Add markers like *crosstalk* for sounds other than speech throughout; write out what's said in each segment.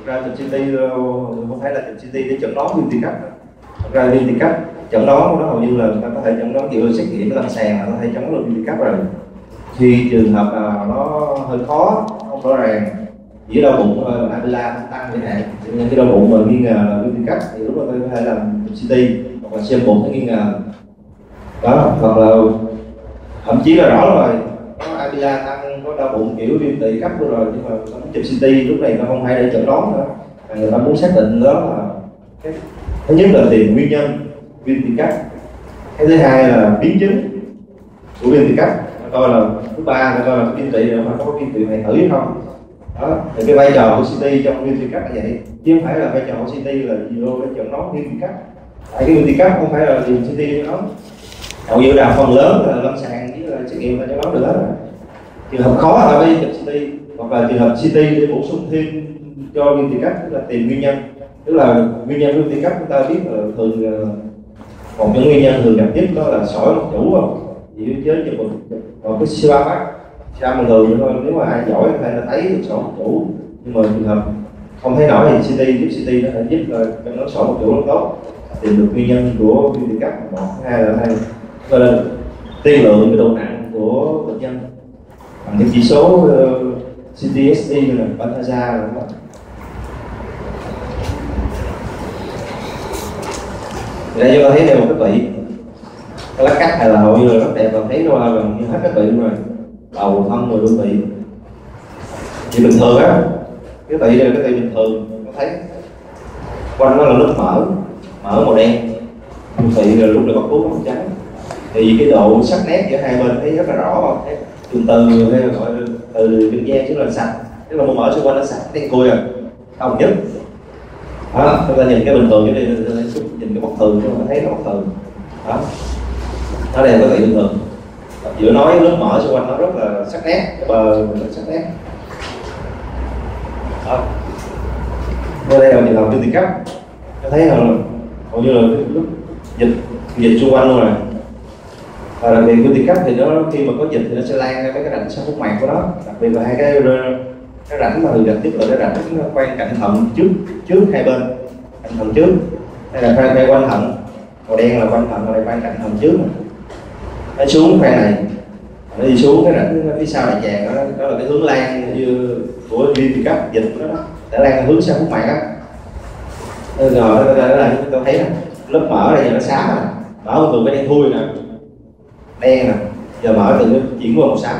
thực ra chụp CT ờ, không phải là chụp CT để chẩn đoán viêm tiền cấp thực ra viêm tiền cấp chẩn đoán nó hầu như là người ta có thể chẩn đoán kiểu xét nghiệm lâm sàng là có thể chẩn đoán được viêm tiền cấp rồi. Khi trường hợp là nó hơi khó, không rõ ràng, chỉ đau bụng ờ, là amila tăng chẳng hạn. Những cái đau bụng mà nghi ngờ là viêm tiền cấp thì lúc đó tôi có thể làm CT hoặc là xem bụng thấy nghi ngờ. Đó, hoặc là, thậm chí là rõ rồi, có amila tăng đau bụng, kiểu viêm tỵ cấp rồi, nhưng mà nó chụp CT lúc này nó không hay để chẩn đoán nữa. À, người ta muốn xác định đó là cái, thứ nhất là tìm nguyên nhân, viêm tỵ cấp. Cái thứ hai là biến chứng của viêm tỵ cấp coi là thứ ba là coi là viêm tỵ mà có viêm tỵ hoại tử hay không. Đó, thì cái vai trò của CT trong viêm tỵ cấp là vậy, chứ không phải là vai trò của CT là vô để chẩn đoán viêm tỵ cấp. Tại cái viêm tỵ cấp không phải là dùng CT cho nó hầu như là phần lớn là lâm sàng với là xét nghiệm là chẩn đoán được hết rồi trường hợp khó là phải chụp CT hoặc là trường hợp CT để bổ sung thêm cho viêm tỵ cấp tức là tìm nguyên nhân. Tức là nguyên nhân viêm tỵ cấp chúng ta biết là thường ờ, một những nguyên nhân thường gặp nhất đó là sỏi mật chủ không? Chỉ chế chụp một một cái siêu mắt siêu bình thường thôi, nếu mà ai giỏi thì ta thấy được sỏi mật chủ nhưng mà trường hợp không thấy nổi thì CT giúp CT nó sẽ giúp là cho nó sỏi mật chủ nó tốt. Tìm được nguyên nhân của viêm tỵ cấp một, hai là hai. Và tiên lượng cái độ nặng của bệnh nhân bằng những chỉ số ờ, uh, CTSD như là Balthazar rồi không ạ? đây chúng ta thấy đây một cái vị cái lá cắt hay là hầu như là rất đẹp và thấy nó gần như hết cái vị rồi. Đầu thân rồi đuôi vị thì bình thường á cái vị này là cái vị bình thường có thấy. Quanh nó là lớp mỡ mỡ màu đen. Vị là lúc là có cuốn màu trắng. Thì cái độ sắc nét giữa hai bên thấy rất là rõ không thấy từ từ hay là gọi từ đường da chứ là sạch. Tức là màu mỡ xung quanh nó sạch. Đen cùi rồi, không nhất. Đó chúng ta nhìn cái bình thường chứ đi nhìn cái bất thường chúng ta thấy nó bất thường đó. Nó đều có vị bình thường. Giữa nói lớp mỡ xung quanh nó rất là sắc nét cái bờ rất sắc nét. Đó. Đây là mình làm chương trình cấp. Cho thấy là hầu như là cái lúc dịch dịch xung quanh luôn rồi và đặc biệt tiêu tiền thì nó khi mà có dịch thì nó sẽ lan ra mấy cái rãnh sau hút mạc của nó đặc biệt là hai cái cái rãnh mà gặp nhất là cái rãnh quanh cạnh thận trước trước hai bên cạnh thận trước. Đây là khoan quanh thận màu đen là quanh thận này quanh cạnh thận trước. Nó xuống khoan này nó đi xuống cái rãnh phía sau đại tràng đó, đó là cái hướng lan như của viêm cấp dịch của nó đó để lan hướng sang hút mạc á. Rồi đó, là chúng ta thấy nè lớp mỡ này giờ nó xám nè mỡ từ cái đen thui nè đen nè. Giờ mở từ nó chuyển qua màu xám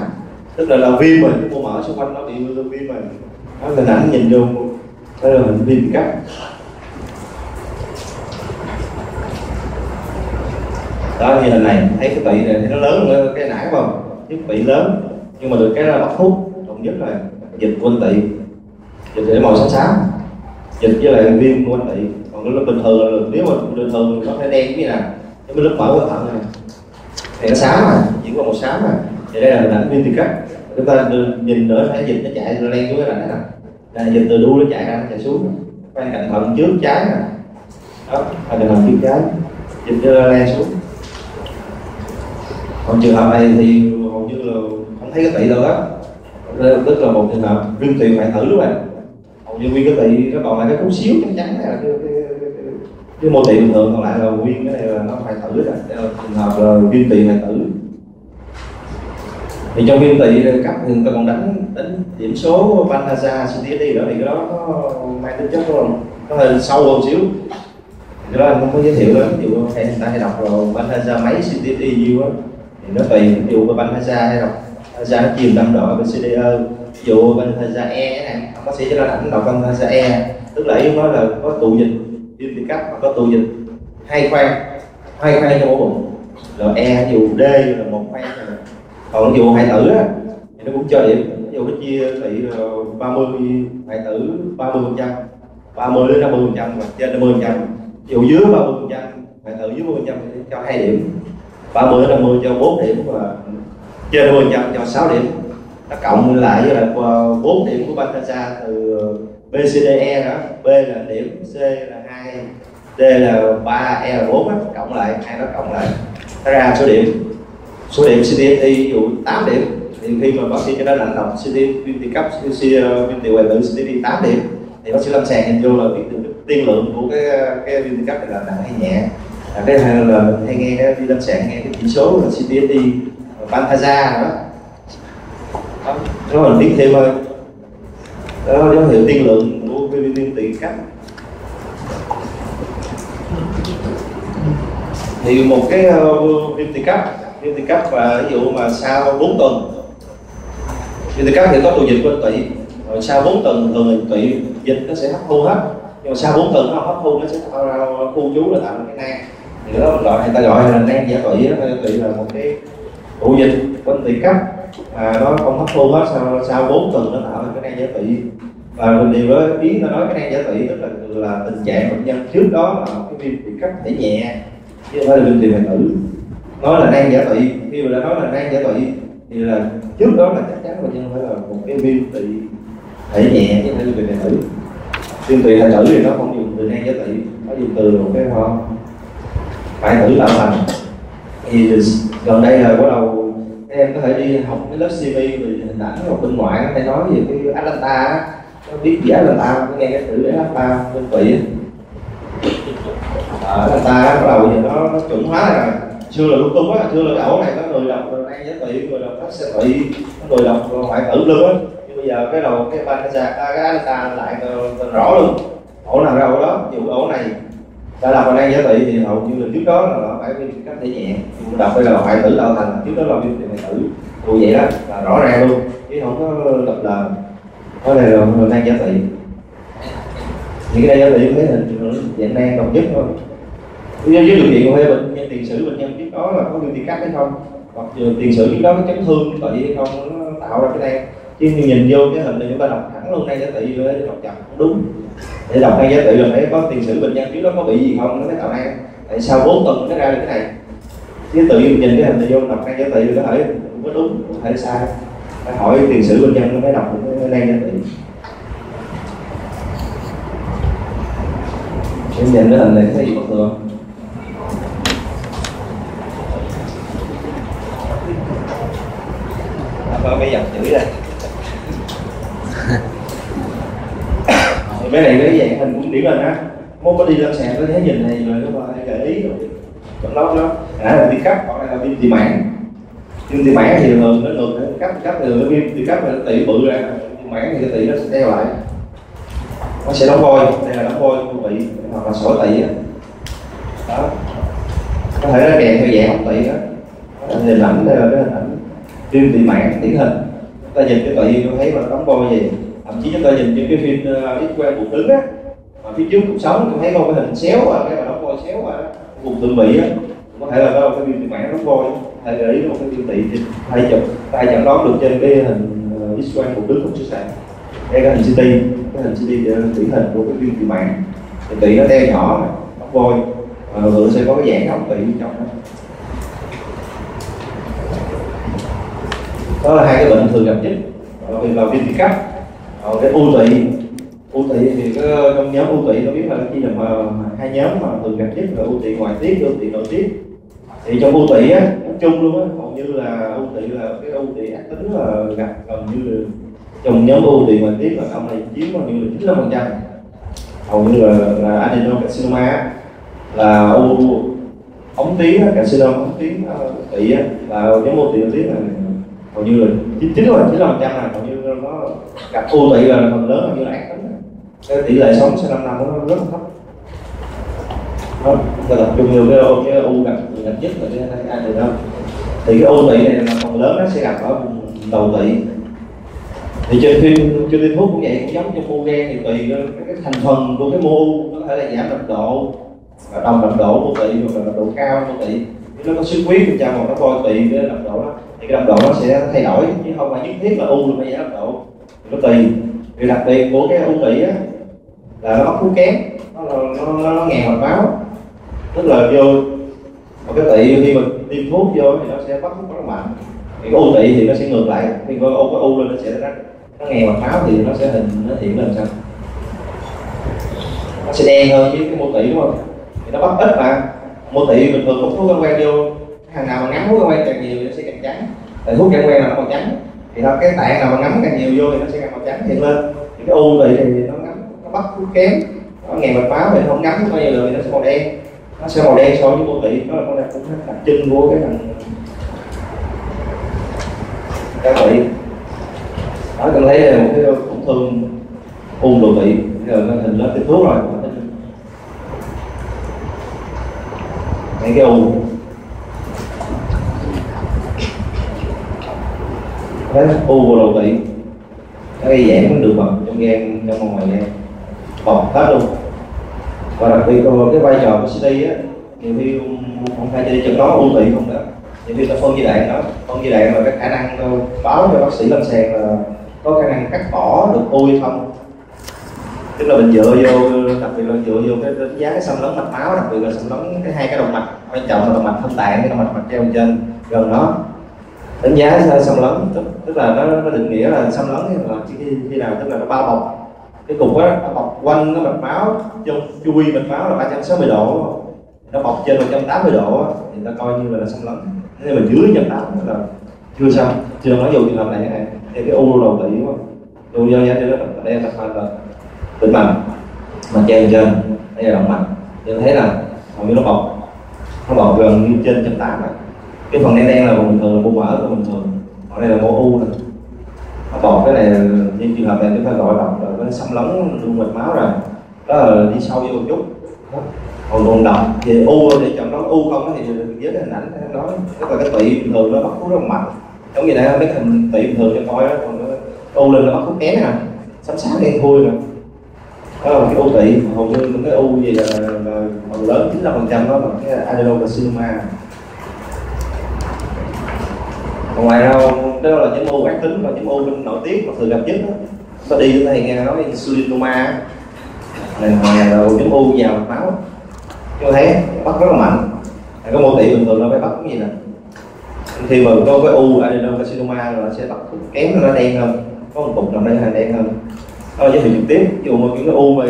tức là là viêm rồi cái mở xung quanh nó bị viêm rồi đó là ảnh nhìn vô, đó là mình viêm cấp. Đó, như hình này, thấy cái tỵ này nó lớn hơn cái nãy không cái tỵ lớn. Nhưng mà được cái là bắt thuốc trọng nhất là dịch quanh tị. Dịch để màu xám xám. Dịch với lại viêm quanh tị. Còn nếu là bình thường là nếu mà bình thường nó phải đen cái nào mà lúc mở qua thận này thì nó xám mà chỉ qua màu xám mà thì đây là hình ảnh viêm tỳ chúng ta nhìn nữa thấy dịch nó chạy lên xuống cái rãnh này nè. Là dịch từ đuôi nó chạy ra nó chạy xuống. Quay cạnh thận trước trái nè. Đó là cạnh thận trước trái. Dịch nó lên xuống. Còn trường hợp này thì hầu như là không thấy cái tị đâu đó tức là một trường hợp riêng tỵ phải thử lúc bạn hầu như nguyên cái tị nó còn lại cái cú xíu chắc chắn này là cái, cái, cái, mô tỵ bình thường còn lại là nguyên cái này là nó phải tử là ờ, trường hợp là viêm tỵ hoại tử thì trong viêm tỵ cấp thì người ta còn đánh đánh điểm số Balthazar CTSD nữa thì cái đó nó mang tính chất luôn nó hơi sâu hơn xíu. Cái đó anh không có giới thiệu lắm ví dụ hay người ta hay đọc rồi Balthazar máy CTSD nhiêu á thì nó tùy ví dụ bên hay đọc Balthazar nó chìm năm độ bên CDE ví dụ bên E này bác sĩ cho nó đánh đọc Balthazar E tức là ý nói là có tụ dịch viêm tỳ cấp mà có tụ dịch. Hai khoang hai khoang trong ổ bụng. Rồi E ví dụ D là một khoang rồi còn ví dụ hại tử á, thì nó cũng cho điểm ví dụ nó chia tỷ ờ, ba mươi, hoại tử ba mươi phần trăm, ba mươi đến năm mươi phần trăm và trên năm mươi phần trăm. Ví dụ dưới ba mươi phần trăm hại tử dưới 10 phần trăm cho hai điểm. 30 đến 50 cho 4 điểm và trên 50 phần trăm cho 6 điểm. Nó cộng lại với là 4 điểm của Bantasa từ ờ, BCDE đó. B là điểm C là hai DL3E4 cộng lại hai nó cộng lại. Nó ra số điểm. Số điểm CTSI ví dụ 8 điểm. Thì khi mà bác sĩ cho đó là đọc CT viêm tỳ cấp viêm tỳ hoại tử CTSI 8 điểm thì bác sĩ lâm sàng nhìn vô là biết được cái tiên lượng của cái cái viêm cấp là nặng hay nhẹ. À, cái hai là mình hay nghe cái đi lâm sàng nghe cái chỉ số là CPSD Pantaza đó. Đó là biết thêm thôi. Đó là dấu hiệu tiên lượng của viên viêm cấp. Thì một cái ờ, uh, viêm tụy cấp viêm tụy cấp và ví dụ mà sau 4 tuần viêm tụy cấp thì có tụ dịch bên tụy rồi sau 4 tuần thường tụy dịch nó sẽ hấp thu hết. Nhưng mà sau 4 tuần nó hấp thu nó sẽ tạo ra khu trú là tạo ra cái nang thì đó gọi người ta gọi là nang giả tụy tụy là một cái tụ dịch bên tụy cấp mà nó không hấp thu hết sau sau 4 tuần nó tạo ra cái nang giả tụy và mình điều đó ý nó nói cái nang giả tụy tức là là tình trạng bệnh nhân trước đó là cái viêm tụy cấp thể nhẹ chứ không phải là viêm tiền hoại tử. Nói là nang giả tụy. Khi mà đã nói là nang giả tụy, thì là trước đó là chắc chắn bệnh nhân phải là một cái viêm tụy thể nhẹ, chứ không phải là viêm tụy tử. Viêm tụy thành tử thì nó không dùng từ nang giả tụy, nó dùng từ một cái hoại tử tạo thành. Thì gần đây là bắt đầu em có thể đi học cái lớp CV về hình ảnh hoặc bên ngoại hay nói về cái Atlanta á. Biết gì Atlanta không? nghe cái từ Atlanta bên Ờ, tụy ở bắt đầu giờ nó, nó chuẩn hóa rồi. Xưa là lung tung á xưa là cái ổ này có người đọc rồi nay giá tụy người đọc bác sẽ tụy có người đọc hoại tử luôn á. Nhưng bây giờ cái đầu cái ban cái cái ta lại rõ luôn. Ổ nào ra ổ đó ví dụ ổ này đã đọc nay giá tụy thì hầu như là trước đó là nó phải viêm cách thể nhẹ. Nhưng đọc đây là hoại tử tạo thành trước đó là viêm hoại tử cụ vậy đó là rõ ràng luôn. Chứ không có lập là có này là đang giá tụy những cái đây giá tụy thấy hình dạng đang đồng nhất thôi với điều kiện của bệnh nhân tiền sử bệnh nhân trước đó là có điều tiền cắt hay không? Hoặc tiền sử trước đó có chấn thương gì hay không? Nó tạo ra cái này. Chứ nhìn vô cái hình này chúng ta đọc thẳng luôn ngay giá trị để đọc chậm đúng. Để đọc ngay giá trị là thấy có tiền sử bệnh nhân trước đó có bị gì không? Nó mới tạo ra. Tại sao bốn tuần nó ra được cái này? Chứ tự nhiên nhìn cái hình này vô, đọc ngay giá trị có thể có đúng có thể sai. Phải hỏi tiền sử bệnh nhân nó mới đọc được cái nan giá trị. Em nhìn cái hình này thấy gì bất thường không bây giờ chửi đây. Mấy này cái dạng hình cũng điển hình á. Mốt có đi lên sàn có thấy nhìn này rồi nó bạn gợi ý rồi. Trong đó nó đã là viêm cấp hoặc là viêm tỳ mãn viêm tỳ mãn thì thường nó ngược cấp cấp thì nó viêm tỳ cấp là tỳ bự ra. Tỳ mãn thì cái tỳ nó sẽ đeo lại. Nó sẽ đóng vôi, đây là đóng vôi của vị hoặc là sỏi tỳ á. Đó. Có thể nó kèm theo dạng học tỳ đó. Hình ảnh đây là cái hình ảnh phim bị mãn điển hình. Ta nhìn cái tỳ tôi thấy mà đóng voi gì thậm chí chúng ta nhìn những cái phim uh, quang bụng đứng á mà phía trước cuộc sống tôi thấy có cái hình xéo và cái mà đóng voi xéo và vùng tự bị á có thể là có cái phim bị mãn đóng voi hay gợi ý một cái phim bị thay chụp tay chẳng đón được trên cái hình uh, quen quang bụng đứng không chiếu sàn đây cái hình CT cái hình CT điển hình của cái phim bị mãn thì tụy nó đeo nhỏ đóng voi và ờ, sẽ có cái dạng ống tụy trong đó. Đó là hai cái bệnh thường gặp nhất. Là viêm tụy cấp. Rồi cái u tụy. U tụy thì cái, trong nhóm u tụy nó biết là chia làm hai nhóm mà thường gặp nhất là u tụy ngoại tiết u tụy nội tiết. Thì trong u tụy á nói chung luôn á hầu như là u tụy là cái u tụy ác tính là gặp gần như là trong nhóm u tụy ngoại tiết là ông này chiếm gần như là chín mươi phần trăm. Hầu như là, là adenocarcinoma là u ống tuyến carcinoma ống tuyến ờ, tụy á là nhóm u tụy nội tiết là hầu như là chín chín phần chín phần trăm là hầu như nó gặp thua tụy là phần lớn là như là ác tính. Cái tỷ lệ sống sau năm năm nó rất là thấp. Đó là tập trung nhiều cái ô cái u gặp gặp nhất là cái ai từ đâu. Thì cái u tụy này là phần lớn nó sẽ gặp ở vùng đầu tụy thì trên phim trên phim thuốc cũng vậy cũng giống trong mô gan thì tùy cái, cái thành phần của cái mô nó có thể là giảm đậm độ và đồng đậm độ của tụy hoặc là độc độ cao của tụy nó có xuất huyết trong một nó coi tùy cái đậm độ đó cái đậm độ nó sẽ thay đổi chứ không phải nhất thiết là u phải giảm đậm độ. Nó tùy. Điều đặc biệt của cái u tủy á là nó hấp kém nó, nó, nó, nó nghèo mạch máu. Tức là vô một cái tỵ khi mà tiêm thuốc vô thì nó sẽ bắt thuốc rất mạnh. Thì cái u tỵ thì nó sẽ ngược lại. Khi có u cái u lên nó sẽ nó, nó nghèo mạch máu thì nó sẽ hình nó hiện lên sao? Nó sẽ đen hơn với cái mô tỵ đúng không? Thì nó bắt ít mà. Mô tỵ bình thường hút thuốc cam quen vô hàng nào mà ngắm thuốc cam quen càng nhiều thì nó sẽ càng trắng tại thuốc cam quen là nó màu trắng. Thì nó cái tạng nào mà ngắm càng nhiều vô thì nó sẽ càng màu trắng hiện lên. Những cái u tỵ thì nó ngắm nó bắt thuốc kém. Nó ngày mạch máu thì không ngắm bao nhiêu lượng thì nó sẽ màu đen. Nó sẽ màu đen so với vô vị. Nó là con cũng đặc trưng của cái thằng các vị đó tôi thấy là một cái tổn thương u đồ tỵ giờ nó hình lớp cái thuốc rồi. Những cái u. đấy u của đầu tỵ nó gây giãn được vật trong gan trong ngoài gan bọc hết luôn. Và đặc biệt là cái vai trò của CD á nhiều khi không phải chỉ cho nó u tỵ không đó nhiều khi ta phân giai đoạn đó. Phân giai đoạn là cái khả năng báo cho bác sĩ lâm sàng là có khả năng cắt bỏ được u hay không. Tức là mình dựa vô, đặc biệt là dựa vô cái đánh giá cái xâm lấn mạch máu, đặc biệt là xâm lấn cái hai cái động mạch, quan trọng là động mạch thâm tạng cái động mạch mạch treo trên gần đó đánh giá xâm lấn? Tức, tức là nó, nó định nghĩa là xâm lấn là khi, khi nào? Tức là nó bao bọc. Cái cục đó nó bọc quanh cái mạch máu trong chu vi mạch máu là 360 độ nó bọc trên 180 độ thì ta coi như là, là xâm lấn. Nếu mà dưới 180 là chưa xong. Chưa nói dù trường hợp này này thì cái u đầu tỵ đúng u do giá đây là tập là tĩnh mạch mà treo trên đây là động mạch thì thấy là hầu như nó bọc. Nó bọc gần như trên trăm tám này cái phần đen đen là bình thường là mô mở là bình thường. Còn đây là mô u này nó bọc cái này như trường hợp này chúng ta gọi độc là cái xâm lấn luôn mạch máu rồi. Đó là đi sâu vô một chút. Còn còn độc thì u để chọn nó u không thì với cái hình ảnh nói tức là cái tụy bình thường nó bắt hút rất mạnh. Giống như này mấy cái hình tụy bình thường cho coi đó còn nó u lên nó bắt hút kém nè. Sáng sáng đen thui nè. Đó là cái u tụy hầu như những cái u gì là, là phần lớn 95 phần trăm đó là cái adenocarcinoma còn ngoài ra đó là những u ác tính và những u nổi tiếng mà thường gặp nhất đó. đi đi đây nghe nói insulinoma này ngoài là những u vào máu. Chúng thấy bắt rất là mạnh. Có mô tỵ bình thường nó phải bắt cái gì nè? Khi mà có cái u adenocarcinoma là nó sẽ bắt kém nó đen hơn. Có một cục nằm đây là đen hơn. Đó là giới thiệu trực tiếp. Dù mà những cái u mà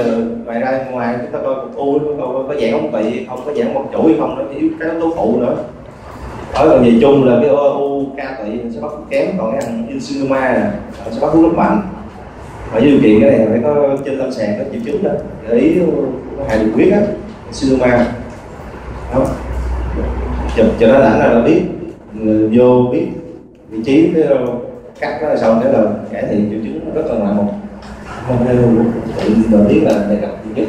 ngoài ra ngoài chúng ta coi cục u nó có, có dạng ống tị không có dạng một chủ hay không nó yếu cái tố phụ nữa ở còn về chung là cái u ca tụy sẽ bắt kém, còn cái thằng insulinoma là sẽ bắt thuốc rất mạnh. Và với điều kiện cái này phải có trên lâm sàng, có triệu chứng đó, để ý có hài đường huyết á insulinoma đó. Chụp, cho nó đã là biết, người vô biết vị trí cái cắt nó là xong, thế là cải thiện triệu chứng rất là ngoại một không theo tự đầu biết là đề cập duy nhất.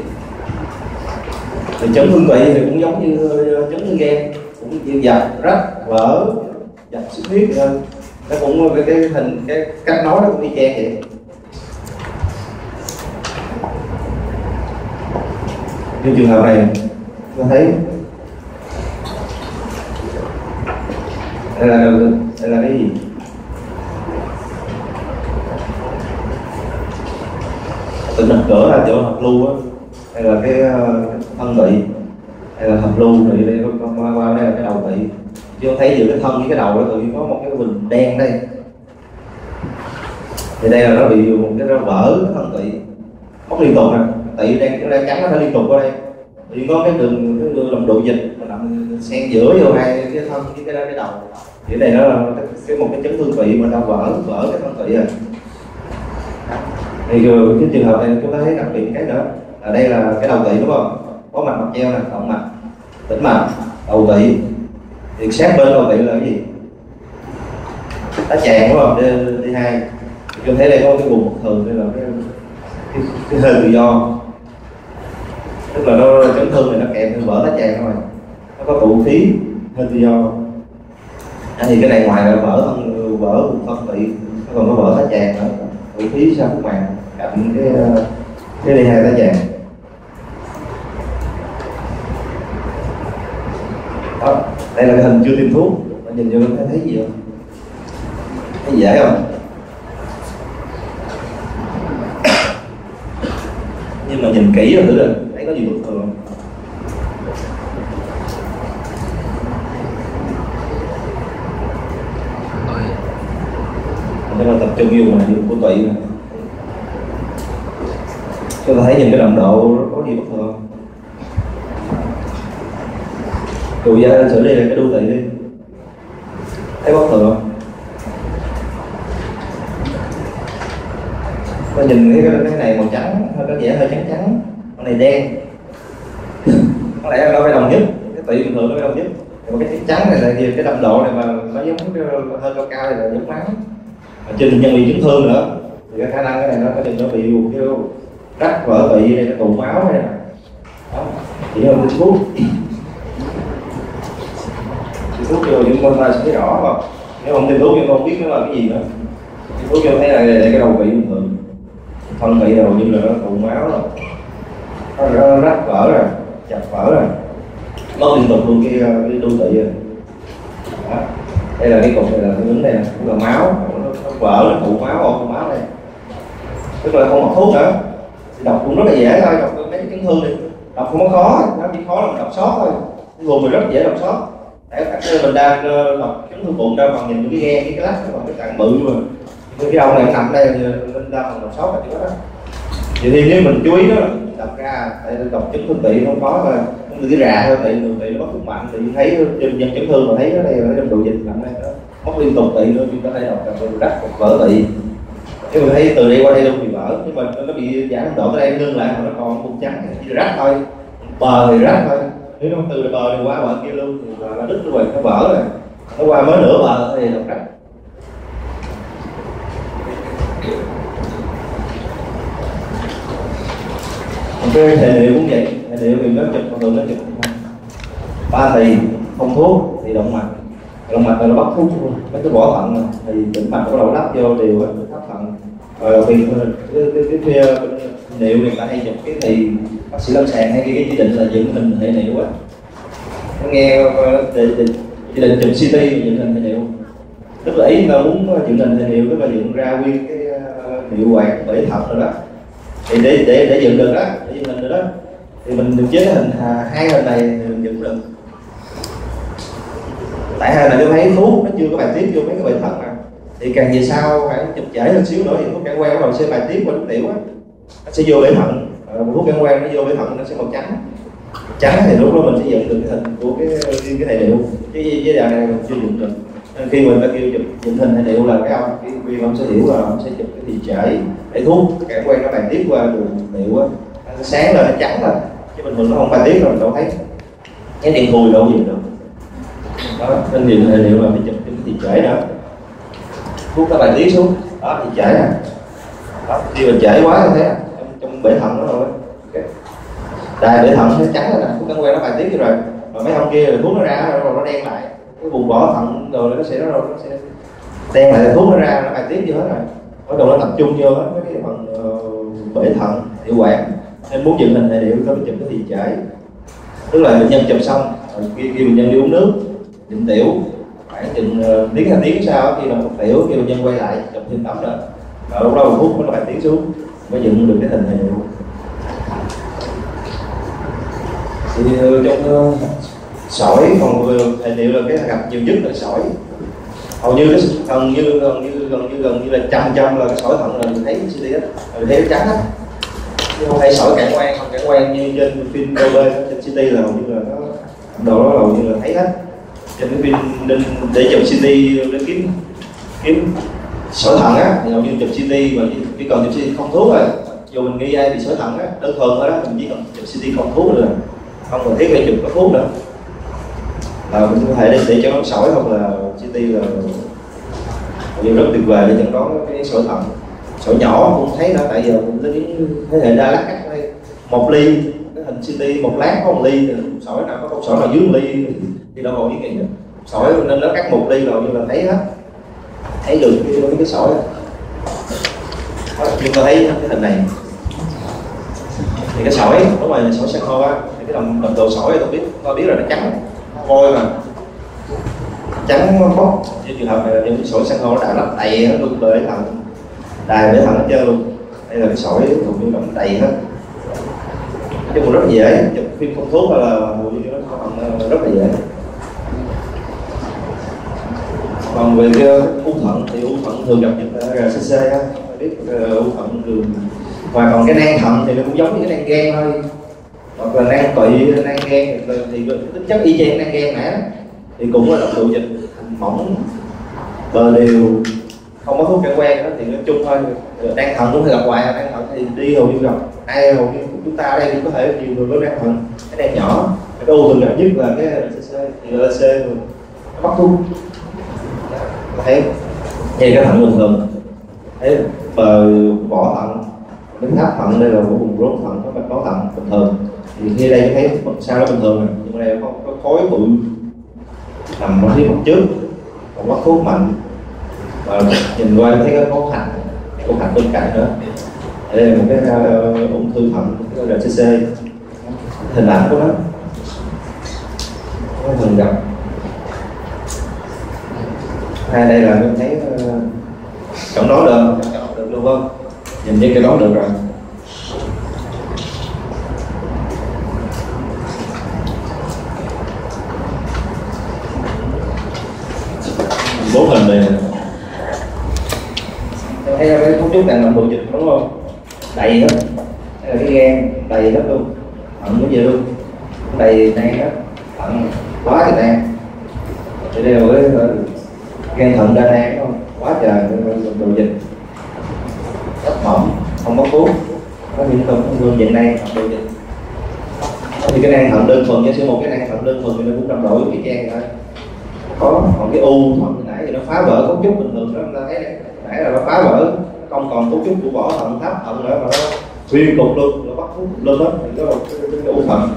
Thì chấn thương tụy thì cũng giống như chấn thương gan như dập rách vỡ dập xuất huyết hơn nó cũng cái, cái hình cái cách nói nó cũng đi chen vậy. Như trường hợp này tôi thấy. Đây là đây là cái gì? Tĩnh mạch cỡ là chỗ hợp lưu á. Hay là cái thân tỵ hay là hợp lưu thì đây qua qua đây là cái đầu bị chứ không thấy giữa cái thân với cái đầu đó tự có một cái bình đen đây. Thì đây là nó bị một cái nó vỡ cái thân tỵ mất liên tục nè tỵ đang đang cắn nó phải liên tục qua đây. Thì có cái đường cái đường làm độ dịch mà nằm xen giữa vô hai cái thân với cái cái đầu. Thì này nó là cái, một cái chấn thương tỵ mà nó vỡ vỡ cái thân tỵ rồi à. thì cái trường hợp này chúng ta thấy đặc biệt cái nữa. Là đây là cái đầu tỵ đúng không? Có mạch mặt treo nè động mạch tĩnh mạch đầu vị thì sát bên đầu vị là cái gì? Tá tràng đúng không? D, d hai. Chúng thấy đây có cái vùng thường đây là cái cái, cái hơi tự do. Tức là nó chấn thương này nó kèm theo vỡ tá tràng thôi. Nó có tụ khí hơi tự do. À, thì cái này ngoài là vỡ thân vỡ thân vị nó còn có vỡ tá tràng nữa. Tụ khí sao cũng màng. Cạnh cái cái d hai tá tràng đó. Đây là cái hình chưa tiêm thuốc. Mình nhìn vô thấy, thấy gì không? Thấy dễ không? *coughs* Nhưng mà nhìn kỹ rồi thử rồi thấy có gì bất thường không? Chúng là tập trung vô mà của tụy này chúng ta thấy nhìn cái đồng độ có gì bất thường Dạ, không Dù gia xử lý là cái đô thị đi. Thấy bất thường không? Ta nhìn cái cái này màu trắng, hơi có vẻ hơi trắng trắng. Con này đen. Có lẽ nó phải đồng nhất. Cái tụy bình thường nó phải đồng nhất. Còn cái trắng này là gì? Cái đậm độ này mà nó giống cái hơi cao cao này là giống máu mà trên nhân bị chấn thương nữa. Thì cái khả năng cái này nó có thể nó bị cái rách vỡ tụy này nó tụ máu này nè. Đó. Chỉ là thuốc thì thuốc vô những con ta sẽ thấy rõ không nếu không tiêm thuốc thì không biết nó là cái gì nữa. Tiêm thuốc cho thấy là cái đầu bị bình thường. Phân bị đầu như là nó tụ máu rồi. Nó rách vỡ rồi chặt vỡ rồi. Mất liên tục luôn cái cái đô tỵ rồi. Đó. đây là cái cục này là cái đứng này cũng là máu nó, nó vỡ nó tụ máu không máu này. Tức là không có thuốc nữa. Thì đọc cũng rất là dễ thôi đọc mấy cái chấn thương đi đọc không có khó nó chỉ khó là mình đọc sót thôi. Cái mình rất dễ đọc sót tại các mình đang ờ, lọc chấn thương bụng ra còn nhìn cái ghe cái lát còn cái tạng bự mà. Cái đầu này nằm đây ờ, nên ra còn đọc sáu là chỉ có đó vậy thì nếu mình chú ý đó đọc ra, tại đọc chấn thương tỵ không có thôi không được cái rà thôi tỵ đường tỵ nó bất thuốc mạnh, thì thấy ờ, trên nhân chấn thương mà thấy nó đây là trong độ dịch nặng đây đó. Mất liên tục tỵ nữa chúng ta thấy đọc là rách một vỡ tỵ nếu mình thấy từ đây qua đây luôn bị vỡ nhưng mà nó bị giảm độ tới đây ngưng lại, mà nó còn bụng trắng. Chỉ rách thôi bờ thì rách thôi nếu nó từ bờ này qua bờ kia luôn, thì là đứt rồi, nó vỡ rồi. Nó qua mới nửa bờ thì đọc rách cái hệ liệu cũng vậy, hệ liệu thì nó chụp thường nó chụp ba thì không thuốc, thì động mạch. Động mạch là nó bắt thuốc luôn mấy cái vỏ thận thì tĩnh mạch bắt đầu lắp vô đều thấp thận Ờ, rồi vì ờ, cái cái cái ờ, liệu người ta hay chụp cái thì bác sĩ lâm sàng hay cái chỉ định là dựng hình hệ niệu á. Nghe chỉ định chụp CT dựng hình hệ niệu tức là ý là muốn dựng hình hệ niệu tức là dựng ra nguyên cái hiệu quạt bởi thận rồi đó thì để để để dựng được đó, để dựng hình được đó. Thì mình được chế hình à, hai hình này thì mình dựng được. Tại hai này tôi thấy thuốc nó chưa có bài tiếp vô mấy cái bệnh thận mà thì càng về sau khoảng chụp trễ hơn xíu nữa, thì thuốc cản quang bắt đầu sẽ bài tiếp qua nước tiểu á, nó sẽ vô bể thận. Ờ, một thuốc cản quang nó vô bể thận nó sẽ màu trắng. Trắng thì lúc đó mình sẽ dựng được cái hình của cái cái hệ liệu chứ với đàn này mình chưa dựng được. Nên khi mình ta kêu chụp dựng hình hệ liệu là cái ông, cái viên ông sẽ hiểu là ông sẽ chụp cái gì trễ, để thuốc cản quang nó bài tiếp qua đường tiểu á. Nó sáng lên, nó trắng lên. Chứ mình mình nó không bài tiếp rồi mình đâu thấy. Cái điện thùi đâu gì được. Đó, nên điện hệ liệu là phải chụp cái gì trễ đó thuốc nó bài tiết xuống. Đó thì trễ nè đó khi mình trễ quá như thế trong, trong bể thận đó rồi. Okay. đài bể thận nó trắng rồi nè thuốc cắn quen nó bài tiết rồi. Mà mấy ông kia rồi thuốc nó ra rồi nó đen lại. Cái vùng vỏ thận rồi nó sẽ nó rồi nó sẽ đen lại thuốc nó ra nó bài tiết vô hết rồi. Bắt đầu nó tập trung vô hết cái phần uh, bể thận hiệu quản nên muốn dựng hình hệ liệu có chụp cái thì trễ. Tức là bệnh nhân chụp xong rồi khi, khi bệnh nhân đi uống nước định tiểu khoảng chừng uh, tiếng hai tiếng sau khi là một tiểu khi bệnh nhân quay lại chụp thêm tấm nữa rồi lúc đó một phút nó tiến tiếng xuống mới dựng được cái hình hệ liệu thì ờ, trong uh, sỏi còn tài liệu là cái gặp nhiều nhất là sỏi. Hầu như gần như gần như gần như gần như là trăm trăm là cái sỏi thận là mình thấy CT hết mình thấy trắng hết chứ không thấy sỏi cản quan không cản quan như trên phim DB trên CT là hầu như là nó độ đó hầu như là thấy hết trên cái phim nên để chụp CT để kiếm kiếm sỏi thận á? thì như chụp CT mà chỉ cần chụp CT không thuốc rồi dù mình nghi ai bị sỏi thận á đơn thuần thôi đó mình chỉ cần chụp CT không thuốc nữa không cần thiết phải chụp có thuốc nữa là mình có thể để, để cho nó sỏi hoặc là CT là như rất tuyệt vời để chẩn đoán cái sỏi thận sỏi nhỏ cũng thấy đó tại giờ mình đến thế hệ đa lắc một ly cái hình CT một lát có một ly thì sỏi nào có con sỏi nào dưới một ly thì đâu còn ý nghĩa nữa sỏi nên nó cắt một ly rồi nhưng mà thấy hết thấy được cái, cái sỏi. Chúng ta thấy cái hình này. Thì cái sỏi đúng rồi sỏi san hô á. Thì cái đồng, đồng độ sỏi tôi biết tôi biết là nó trắng vôi mà. Trắng bóc như trường hợp này là những cái sỏi san hô nó đã lấp đầy nó luôn bể thận đài bể thận hết trơn luôn. Đây là cái sỏi thuộc như lắm đầy hết chứ cũng rất dễ. Chụp phim không thuốc là hầu nó còn rất là dễ. Còn về cái ờ, u thận thì u thận thường gặp nhất là RCC á. Biết ờ, u thận thường và còn cái nang thận thì nó cũng giống như cái nang gan thôi. Hoặc là nang tụy, nang gan ờ, thì tính chất y chang nang gan nè thì cũng là độc tụ dịch, mỏng, bờ đều không có thuốc cảm quen đó thì nói chung thôi. Ừ, đang thận cũng hay gặp hoài đang thận thì đi hầu như gặp. Ai hầu như chúng ta ở đây thì có thể nhiều người có đang thận. Cái đang nhỏ cái đô thường gặp nhất là cái LCC thì LCC rồi. Nó bắt thuốc. Thấy thì cái thận bình thường. Thấy bờ vỏ thận đến tháp thận đây là của vùng rốn thận có mạch máu thận bình thường. Thì khi đây thấy sao nó bình thường này nhưng mà đây có, có khối bụi. Nằm ở phía mặt trước còn bắt thuốc mạnh và nhìn qua thấy có có hạch có hạch bên cạnh nữa. Đây là một cái uh, ung thư thận cái gọi là CC hình ảnh của nó. Có thường gặp. Hai đây là mình thấy uh, chẩn đoán được. Chẩn đoán được luôn không? Nhìn thấy cái đó được rồi bốn hình này trước cái làm đồ dịch, đúng không? Đầy hết đây là cái gan đầy hết luôn. Thận cũng vậy luôn. Đầy nang hết thận quá trời nang thì đây là cái ờ, gan thận đa nang không? Quá trời ờ, đồ dịch. Rất mỏng, không có thuốc có những không? Không hiện nang đồ dịch. Thì cái nang thận đơn thuần giả sử một cái nang thận đơn thuần thì nó cũng đồng đội với cái gan thôi. Có, còn cái u thận nãy thì nó phá vỡ cấu trúc bình thường đó chúng ta thấy nãy là nó phá vỡ không còn cấu trúc của vỏ thận tháp thận nữa mà nó xuyên cục luôn nó bắt thuốc lên hết thì đó là cái, cái, cái u thận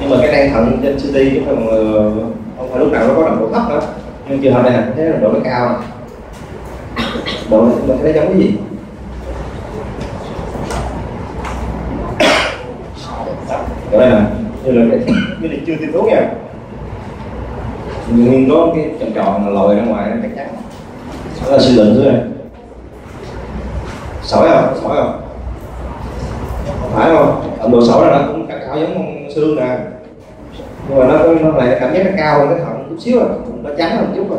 nhưng mà cái nang thận trên CT cũng không ờ, không phải lúc nào nó có nồng độ thấp nữa nhưng trường hợp này thế thấy độ nó cao. Độ này chúng ta thấy giống cái gì? Chỗ đây nè như là cái cái này chưa tiêm thuốc nha nhưng có cái tròn tròn là lồi ra ngoài nó chắc chắn sáu là suy lệnh thôi sáu không sáu không không phải không? Ẩm độ sáu là nó cũng cao, cao giống xương nè. Nhưng mà nó nó lại cảm giác nó cao hơn cái thận chút xíu rồi nó trắng hơn chút rồi.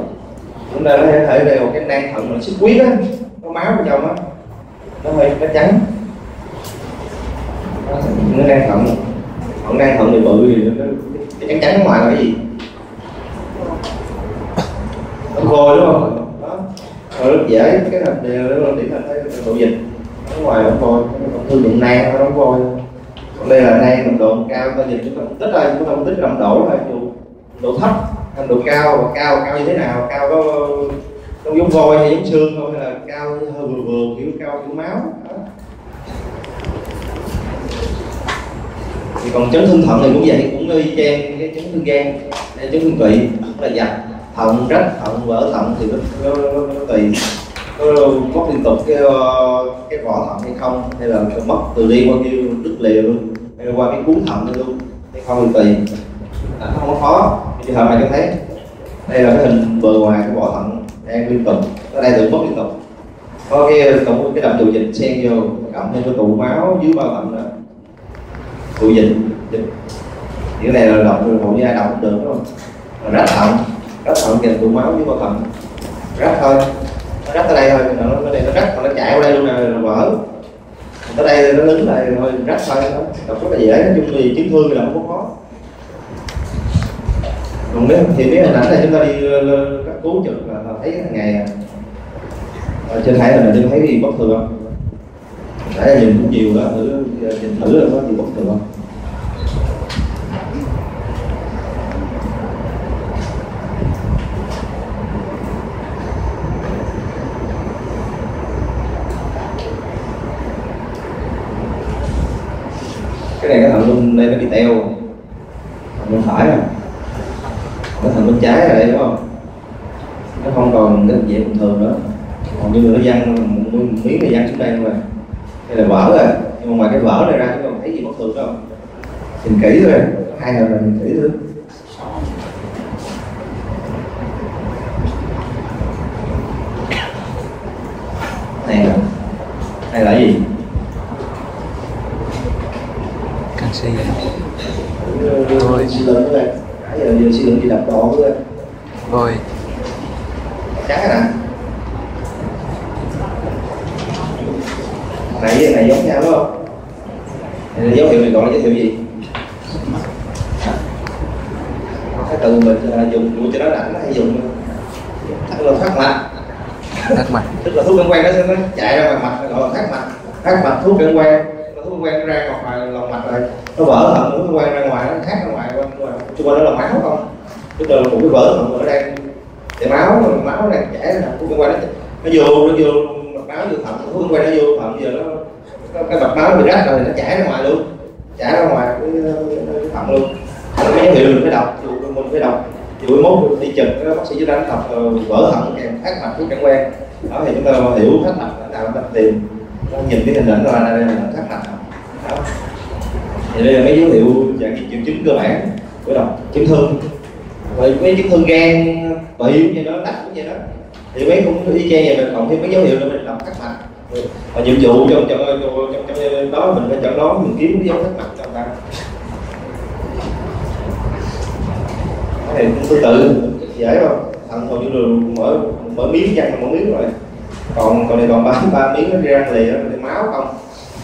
Chúng ta có thể thấy đây một cái nang thận nó xích quý á. Có máu bên trong á. Nó hơi nó trắng. Nó nang thận. Thận nang thận thì bự thì nó cái trắng trắng ngoài là cái gì? Nó khô đúng không? Đó rồi rất dễ, cái này đều nó điểm là thấy độ dịch. Ở ngoài nó vôi nó thương dụng nang nó vôi còn đây là nang nồng độ cao, ta nhìn chúng ta tích đây chúng ta không tích nồng độ là dù độ thấp. Hay độ cao, và cao cao như thế nào? Cao có có giống voi hay giống xương thôi, hay là cao hơi vừa vừa kiểu cao kiểu máu. Đó. thì còn chấn thương thận thì cũng vậy, cũng y chang cái chấn thương gan, chấn thương tụy là dập thận rách thận vỡ thận thì nó, nó, nó, nó tùy. Có mất liên tục cái ờ, cái vỏ thận hay không hay là mất từ đi bao nhiêu đứt lìa luôn hay là qua cái cuốn thận luôn hay không thì tùy. À, nó không có khó. Như hợp này cho thấy đây là cái hình bờ ngoài cái vỏ thận đang liên tục nó đang tự mất liên tục. Có cái cộng cái đậm tụ dịch xen vô cộng thêm cái tụ máu dưới bao thận nữa tụ dịch dịch. Cái này là động hầu như ai động cũng được đúng không? Rồi rách thận rách thận nhìn tụ máu dưới mà thận rách thôi. Nó rách ở đây thôi nó nó, nó rách còn nó chạy qua đây luôn này là vỡ tới đây nó đứng lại thôi rách thôi. Đó đọc rất là dễ nói chung thì chấn thương thì là không có khó. Còn nếu thì biết hình ảnh này chúng ta đi các cứu trực là thấy hàng ngày à. ở trên hải là chúng thấy gì bất thường không? Nãy nhìn cũng nhiều đó thử nhìn thử là có gì bất thường không cái này cái thằng bên đây nó bị teo. Bên phải rồi. Nó thành bên trái rồi đây, đúng không? Nó không còn cái dễ bình thường nữa. Còn như nó văng một miếng này văng xuống đây thôi. Đây là vỡ rồi. Nhưng mà ngoài cái vỡ này ra, chúng còn thấy gì bất thường đâu? Nhìn kỹ thôi. Hai lần là nhìn kỹ thôi. Này là này là gì canxi Thôi. Suy lượng thôi. Nãy giờ giờ suy lượng gì đập độ thôi. vôi Trắng nè. Này với này giống nhau đúng không? Này là dấu hiệu này gọi là dấu hiệu gì? Cái từ mình à, dùng dùng cho nó đảnh hay dùng tức là thoát mạch Thắc mạch tức là thuốc cơn quen nó nó chạy ra ngoài nó gọi là thoát mạch thoát mạch thuốc cơn quen thuốc cơn quen nó ra ngoài lòng mạch rồi nó vỡ thận nó quay ra ngoài nó khác ra ngoài qua. Ngoài xung quanh đó là máu không? Tức là một cái vỡ thận nó đang chảy máu mà máu nó đang chảy ra cũng quay nó nó vô nó vô mạch máu vô thận thuốc quay nó vô thận giờ nó, nó cái mạch máu bị rách rồi nó chảy ra ngoài luôn. Chảy ra ngoài cái, cái thận luôn. Nó mới dấu hiệu mình phải đọc mình phải đọc dù mốt đi chụp cái bác sĩ dưới đánh tập ờ, vỡ thận kèm thắt mạch thuốc cơn quen đó thì chúng ta hiểu thắt mạch là nào chúng ta tìm nó nhìn cái hình ảnh ra đây là thắt mạch. Đó thì đây là mấy dấu hiệu dạng triệu chứng cơ bản của độc chấn thương. Rồi mấy chấn thương gan bị như đó đắt cũng như đó. Thì mấy cũng y chang vậy mình còn thêm mấy dấu hiệu là mình đọc cắt mạch. Và nhiệm vụ trong trong trong, trong, trong đó mình phải chọn đó mình kiếm cái dấu thắt mạch trong ta. Cái này cũng tương tự dễ không thằng hầu như là mở mở miếng răng mở miếng rồi. Còn còn này còn ba ba miếng nó răng lì nó máu không.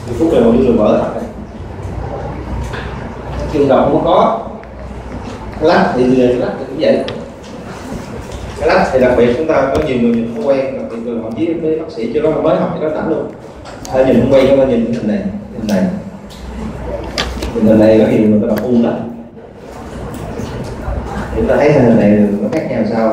Thì phút này hầu như là mở thật này trường độc không có cái lách thì cái lách thì cũng vậy. Cái lách thì đặc biệt chúng ta có nhiều người nhìn không quen, đặc biệt là thậm chí mấy bác sĩ chưa đó mới học thì nó đánh luôn. Thôi nhìn không quen, chúng ta nhìn hình này hình này. Hình này có nhiều người có đọc u lắm. Chúng ta thấy hình này nó khác nhau sao?